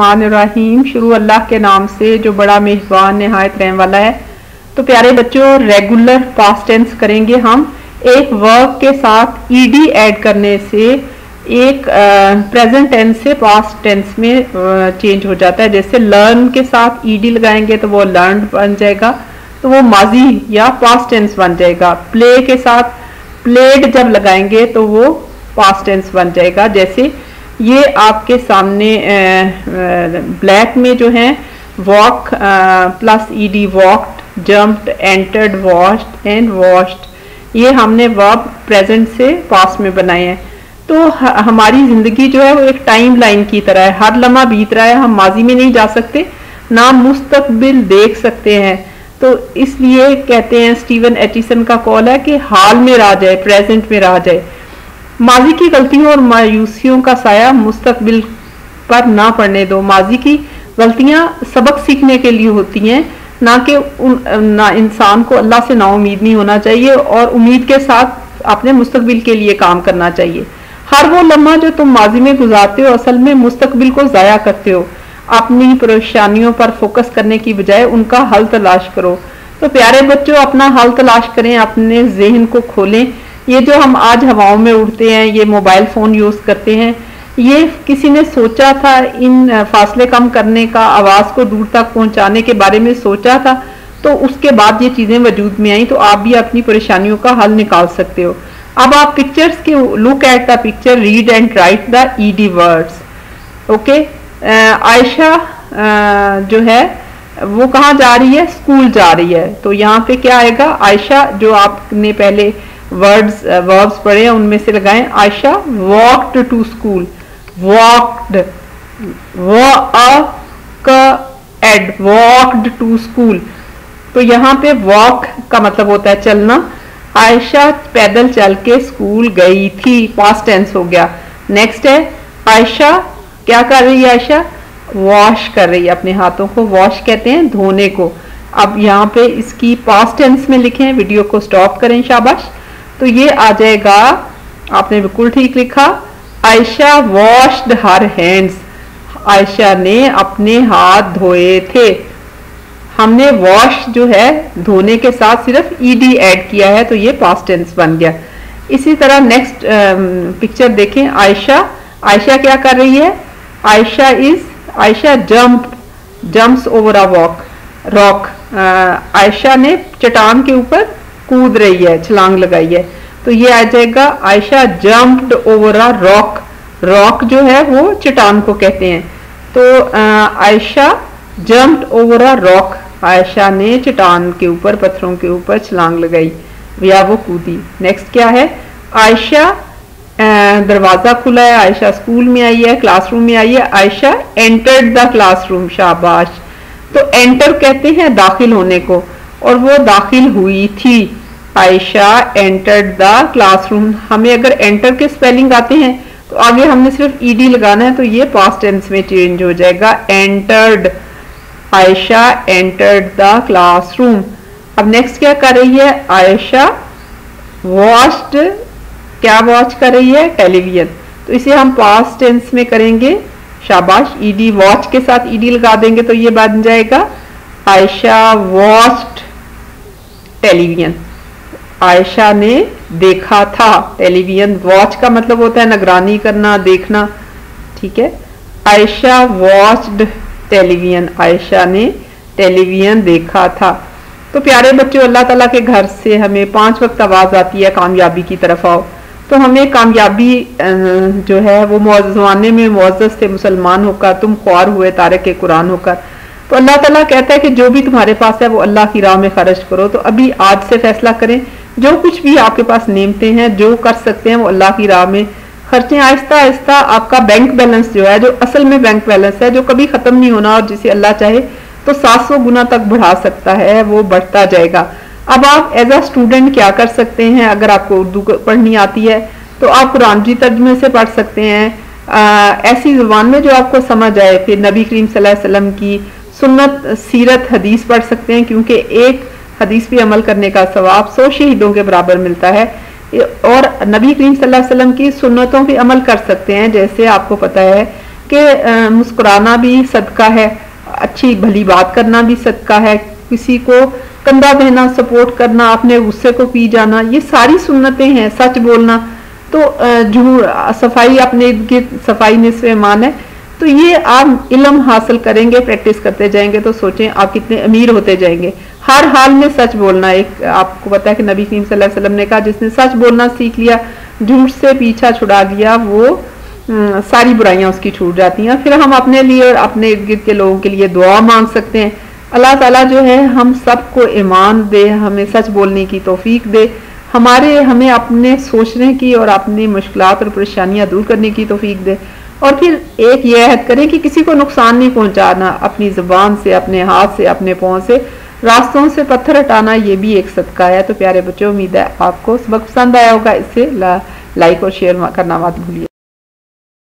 रहीम शुरू अल्लाह के नाम से, जो बड़ा मेहरबान, नहायत रहने वाला है। तो प्यारे बच्चों रेगुलर पास्ट टेंस करेंगे हम। एक वर्ब के साथ ईडी ऐड करने से एक प्रेजेंट टेंस से पास्ट टेंस में चेंज हो जाता है। जैसे लर्न के साथ ईडी लगाएँगे तो वो लर्न बन जाएगा तो वो माजी या पास्ट टेंस बन जाएगा। प्ले के साथ प्लेड जब लगाएँगे तो वो पास्ट टेंस बन जाएगा। जैसे ये आपके सामने ब्लैक में जो है walk plus ED walked jumped entered washed and washed ये हमने वर्ब प्रेजेंट से पास में बनाए हैं। तो हमारी ज़िंदगी जो है वो एक टाइम लाइन की तरह है। हर लम्हा बीत रहा है, हम माजी में नहीं जा सकते, ना मुस्तकबिल देख सकते हैं। तो इसलिए कहते हैं स्टीवन एटिसन का कॉल है कि हाल में रह जाए प्रेजेंट में रह जाए। माजी की गलतियों और मायूसियों का साया मुस्तकबिल पर ना पड़ने दो। माजी की गलतियाँ सबक सीखने के लिए होती हैं, ना कि ना इंसान को अल्लाह से ना उम्मीद नहीं होना चाहिए और उम्मीद के साथ अपने मुस्तकबिल के लिए काम करना चाहिए। हर वो लम्हा जो तुम माजी में गुजारते हो, असल में मुस्तकबिल को ज़ाया करते हो। अपनी परेशानियों पर फोकस करने की बजाय उनका हल तलाश करो। तो प्यारे बच्चों, अपना हल तलाश करें, अपने जहन को खोलें ये जो हम आज हवाओं में उड़ते हैं, ये मोबाइल फ़ोन यूज़ करते हैं, ये किसी ने सोचा था इन फासले कम करने का, आवाज़ को दूर तक पहुँचाने के बारे में सोचा था तो उसके बाद ये चीज़ें वजूद में आई तो आप भी अपनी परेशानियों का हल निकाल सकते हो। अब आप पिक्चर्स के look at the picture read and write the ED words okay Ayesha जो है, वो कहाँ जा रही है? स्कूल जा रही है। तो यहाँ पे क्या आएगा? आयशा, जो आपने पहले वर्ड्स वर्ब्स पढ़े हैं, उनमें से लगाएँ Ayesha walked to school walked ED walked to school तो यहाँ पे वॉक का मतलब होता है चलना। आयशा पैदल चल के स्कूल गई थी। पास्ट टेंस हो गया। नेक्स्ट है आयशा क्या कर रही है आयशा वॉश कर रही है अपने हाथों को। वॉश कहते हैं धोने को। अब यहाँ पे इसकी पास्ट टेंस में लिखे। वीडियो को स्टॉप करें शाबाश। तो ये आ जाएगा, आपने बिल्कुल ठीक लिखा, Ayesha washed her hands Ayesha ने अपने हाथ धोए थे। हमने वॉश जो है, धोने के साथ सिर्फ़ ईडी ऐड किया है तो ये पास्ट टेंस बन गया। इसी तरह नेक्स्ट पिक्चर देखें, आयशा आयशा क्या कर रही है? Ayesha is Ayesha jump jumps over a walk rock Ayesha ने चट्टान के ऊपर कूद रही है, छलांग लगाई है। तो ये आ जाएगा Ayesha jumped over a rock rock जो है वो चटान को कहते हैं। तो Ayesha jumped over a rock Ayesha ने चटान के ऊपर, पत्थरों के ऊपर छलांग लगाई या वो कूदी। नेक्स्ट क्या है? आयशा दरवाज़ा खुला है। आयशा स्कूल में आई है, क्लासरूम में आई है। आयशा एंटर्ड द क्लासरूम शाबाश। तो एंटर कहते हैं दाखिल होने को। और वो दाखिल हुई थी। आयशा एंटर्ड द क्लासरूम हमें अगर एंटर के स्पेलिंग आते हैं तो आगे हमने सिर्फ़ ईडी लगाना है तो ये पास्ट टेंस में चेंज हो जाएगा। Entered Ayesha entered the classroom अब नेक्स्ट क्या कर रही है? आयशा वॉच्ड क्या वॉच कर रही है? टेलीविज़न तो इसे हम पास्ट टेंस में करेंगे। शाबाश ईडी वॉच के साथ ईडी लगा देंगे तो ये बन जाएगा। Ayesha watched television. आयशा ने देखा था। टेलीविज़न वॉच का मतलब होता है निगरानी करना, देखना, ठीक है? Ayesha watched television. आयशा ने टेलीविज़न देखा था। तो प्यारे बच्चों, अल्लाह ताला के घर से हमें पाँच वक्त आवाज़ आती है, कामयाबी की तरफ़ आओ। तो हमें कामयाबी जो है, वो जमाने में मुआज़ थे, मुसलमान होकर, तुम ख्वार हुए तारक के कुरान होकर। तो अल्लाह ताला कहता है कि जो भी तुम्हारे पास है वो अल्लाह की राह में खर्च करो। तो अभी आज से फैसला करें। जो कुछ भी आपके पास नेमते हैं जो कर सकते हैं वो अल्लाह की राह में खर्चे। आहिस्ता आहिस्ता आपका बैंक बैलेंस जो है जो असल में बैंक बैलेंस है जो कभी खत्म नहीं होना और जिसे अल्लाह चाहे तो 700 गुना तक बढ़ा सकता है वो बढ़ता जाएगा। अब आप एज अ स्टूडेंट क्या कर सकते हैं? अगर आपको उर्दू पढ़नी आती है तो आप कुरान जी तर्जमे से पढ़ सकते हैं। आ, ऐसी ज़ुबान में जो आपको समझ आए फिर नबी करीम वसल्लम की सुन्नत, सीरत हदीस पढ़ सकते हैं, क्योंकि एक हदीस पे अमल करने का सवाब सौ शहीदों के बराबर मिलता है। और नबी करीम वसल्लम की सुन्नतों पे अमल कर सकते हैं, जैसे आपको पता है कि मुस्कुराना भी सदका है, अच्छी भली बात करना भी सदका है, किसी को कंधा देना सपोर्ट करना अपने गुस्से को पी जाना, ये सारी सुन्नतें हैं, सच बोलना। तो झूठ सफ़ाई अपने सफ़ाई निसवे मान है। तो ये आप इलम हासिल करेंगे, प्रैक्टिस करते जाएँगे तो सोचें आप कितने अमीर होते जाएँगे। हर हाल में सच बोलना, एक आपको पता है कि नबी करीम सल्लल्लाहु वसल्लम ने कहा, जिसने सच बोलना सीख लिया, झूठ से पीछा छुड़ा दिया, वो सारी बुराइयाँ उसकी छूट जाती हैं। फिर हम अपने लिए और अपने इर्द गिर्द के लोगों के लिए दुआ मांग सकते हैं। अल्लाह ताला जो है, हम सबको ईमान दे, हमें सच बोलने की तोफीक दे। हमारे, हमें अपने सोचने की और अपनी मुश्किल और परेशानियाँ दूर करने की तोफीक दे। और फिर एक ये अहद करें कि किसी को नुकसान नहीं पहुंचाना अपनी ज़बान से, अपने हाथ से, अपने पाँव से। रास्तों से पत्थर हटाना ये भी एक सदका है। तो प्यारे बच्चों, उम्मीद है आपको सबक पसंद आया होगा। इससे लाइक और शेयर करना मत भूलिए।